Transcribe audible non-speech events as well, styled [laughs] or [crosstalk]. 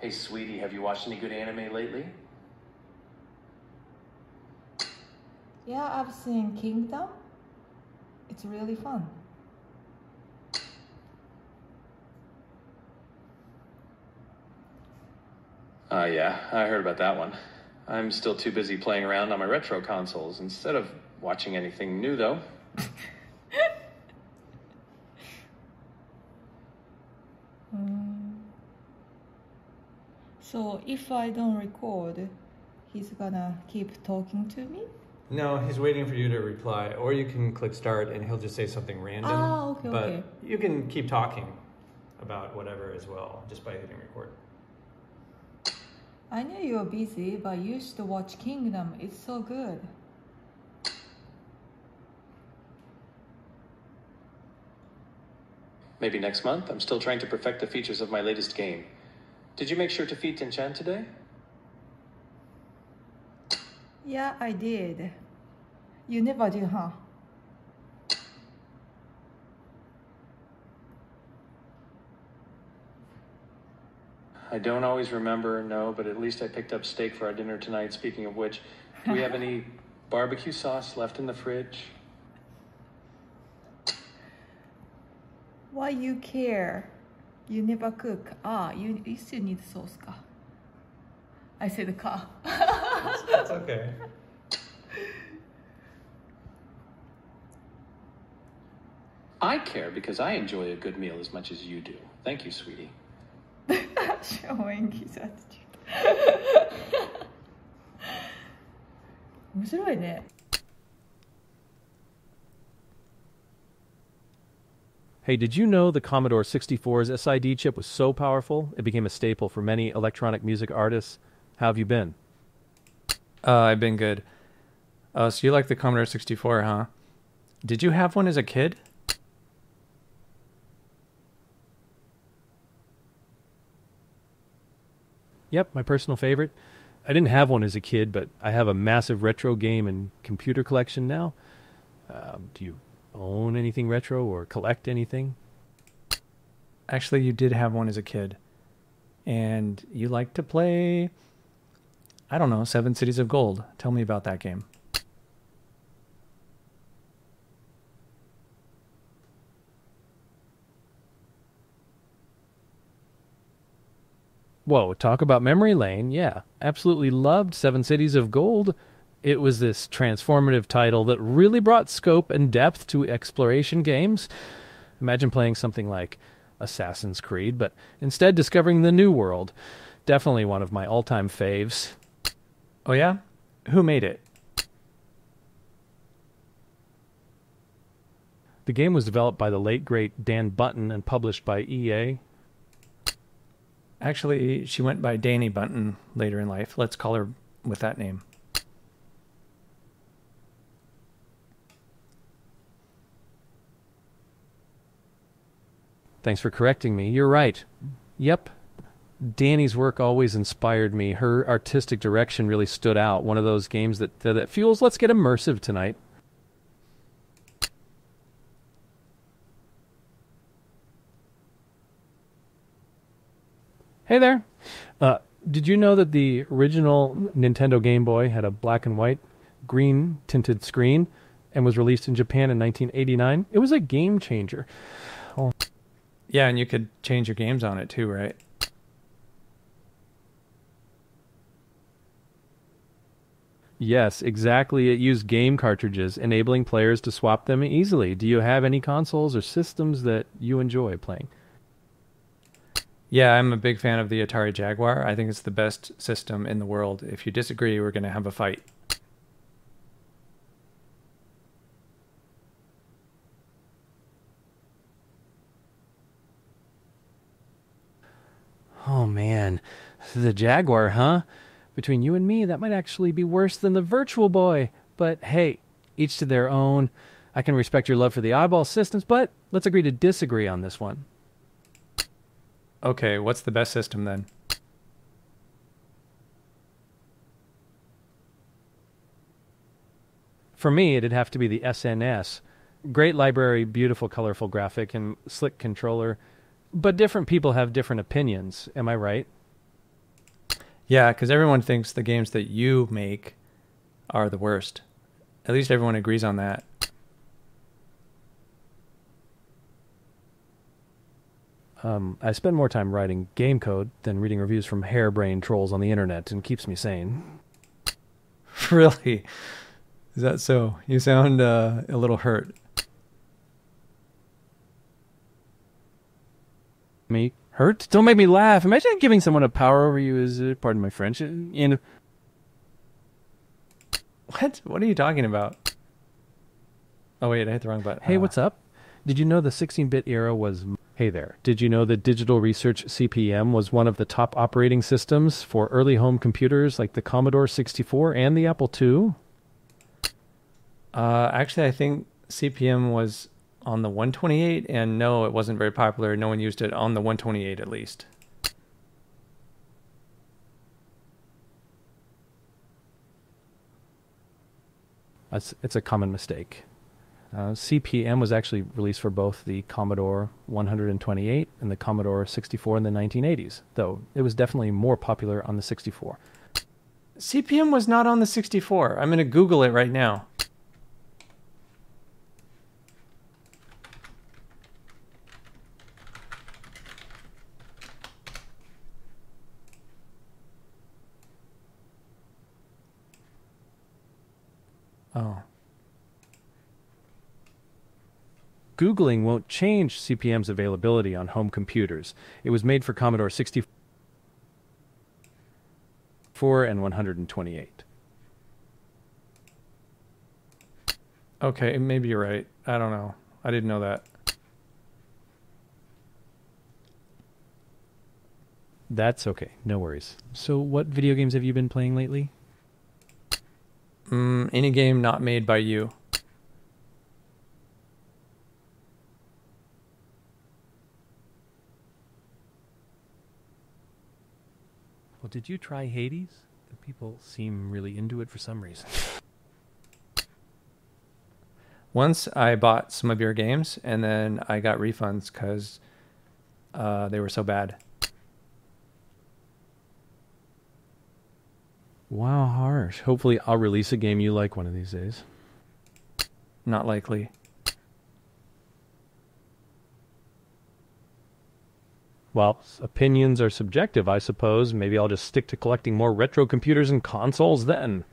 Hey, sweetie, have you watched any good anime lately? Yeah, I've seen Kingdom. It's really fun. Uh, yeah, I heard about that one. I'm still too busy playing around on my retro consoles instead of watching anything new, though. [laughs] So if I don't record, he's gonna keep talking to me? No, he's waiting for you to reply, or you can click start and he'll just say something random. Ah, okay, but okay. you can keep talking about whatever as well, just by hitting record. I know you're busy, but you should watch Kingdom. It's so good. Maybe next month. I'm still trying to perfect the features of my latest game. Did you make sure to feed Tinchan today? Yeah, I did. You never do, huh? I don't always remember, no, but at least I picked up steak for our dinner tonight. Speaking of which, do we have any [laughs] barbecue sauce left in the fridge? Why you care? You never cook. Ah, you, you still need sauce ka. I said ka. That's okay. I care because I enjoy a good meal as much as you do. Thank you, sweetie. [laughs] Showing his attitude. [laughs] 面白いね。 Hey, did you know the Commodore 64's SID chip was so powerful it became a staple for many electronic music artists? How have you been? Uh, I've been good. Uh, so you like the Commodore 64, huh? Did you have one as a kid? Yep, my personal favorite. I didn't have one as a kid, but I have a massive retro game and computer collection now. Um, do you own anything retro or collect anything? Actually, you did have one as a kid. And you like to play, I don't know, Seven Cities of Gold. Tell me about that game. Whoa, talk about memory lane. Yeah, absolutely loved Seven Cities of Gold. It was this transformative title that really brought scope and depth to exploration games. Imagine playing something like Assassin's Creed, but instead discovering the new world. Definitely one of my all time faves. Oh, yeah? Who made it? The game was developed by the late great Dan Bunten and published by EA. Actually, she went by Dani Bunten later in life. Let's call her with that name. Thanks for correcting me. You're right. Yep. Dani's work always inspired me. Her artistic direction really stood out. One of those games that that fuels let's get immersive tonight. Hey there. Uh, did you know that the original Nintendo Game Boy had a black and white green tinted screen and was released in Japan in 1989? It was a game changer. Oh. Yeah, and you could change your games on it too, right? Yes, exactly. It used game cartridges, enabling players to swap them easily. Do you have any consoles or systems that you enjoy playing? Yeah, I'm a big fan of the Atari Jaguar. I think it's the best system in the world. If you disagree, we're going to have a fight. Oh man, the Jaguar, huh? Between you and me, that might actually be worse than the Virtual Boy. But hey, each to their own. I can respect your love for the eyeball systems, but let's agree to disagree on this one. Okay, what's the best system then? For me, it'd have to be the SNES. Great library, beautiful, colorful graphic, and slick controller. But different people have different opinions. Am I right? Yeah, because everyone thinks the games that you make are the worst. At least everyone agrees on that. Um, I spend more time writing game code than reading reviews from harebrained trolls on the internet and keeps me sane. [laughs] really? Is that so? You sound uh, a little hurt. Me hurt? Don't make me laugh. Imagine giving someone a power over you is, uh, pardon my French, uh, and What? What are you talking about? Oh wait, I hit the wrong button. Hey, Uh, what's up? Did you know the 16-bit era was Hey there. Did you know that Digital Research CP/M was one of the top operating systems for early home computers like the Commodore 64 and the Apple II? Uh, actually, I think CPM was on the 128, and no, it wasn't very popular. No one used it on the 128 at least. It's, it's a common mistake. Uh, CP/M was actually released for both the Commodore 128 and the Commodore 64 in the 1980s, though it was definitely more popular on the 64. CPM was not on the 64. I'm going to Google it right now. Oh. Googling won't change CP/M's availability on home computers. It was made for Commodore 64 and 128. Okay, maybe you're right. I don't know. I didn't know that. That's okay. No worries. So, what video games have you been playing lately? Mm, any game not made by you. Well, did you try Hades? The people seem really into it for some reason. Once I bought some of your games, and then I got refunds because uh, they were so bad. Wow, harsh. Hopefully, I'll release a game you like one of these days. Not likely. Well, opinions are subjective, I suppose. Maybe I'll just stick to collecting more retro computers and consoles then.